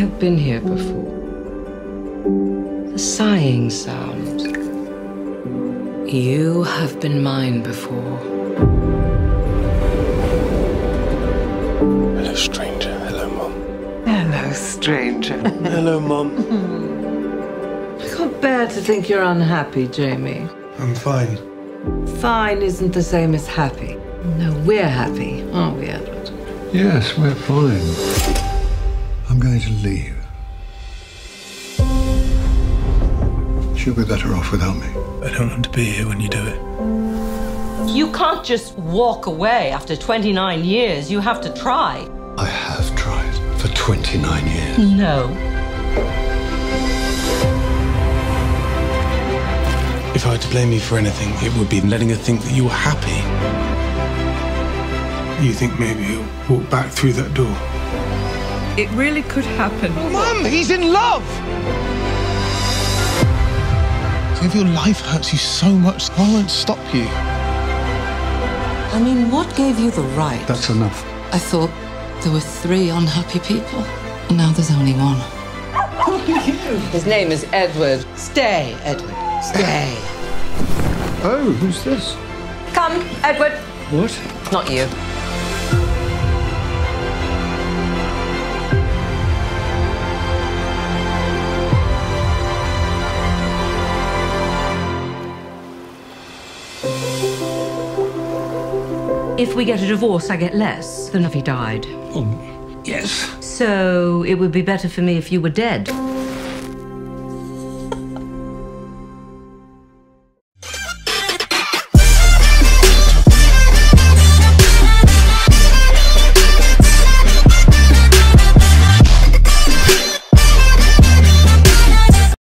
not been here before. The sighing sound. You have been mine before. Hello, stranger. Hello, Mom. Hello, stranger. Hello, Mom. I can't bear to think you're unhappy, Jamie. I'm fine. Fine isn't the same as happy. No, we're happy, aren't we, Edward? Yes, we're fine. I'm going to leave. She'll be better off without me. I don't want to be here when you do it. You can't just walk away after 29 years. You have to try. I have tried for 29 years. No. If I had to blame you for anything, it would be letting her think that you were happy. You think maybe he'll walk back through that door? It really could happen. Mum, he's in love! If your life hurts you so much, I won't stop you. I mean, what gave you the right? That's enough. I thought there were three unhappy people, and now there's only one. Who can you? His name is Edward. Stay, Edward. Stay. Oh, who's this? Come, Edward. What? Not you. If we get a divorce, I get less than if he died. Oh, yes. So it would be better for me if you were dead.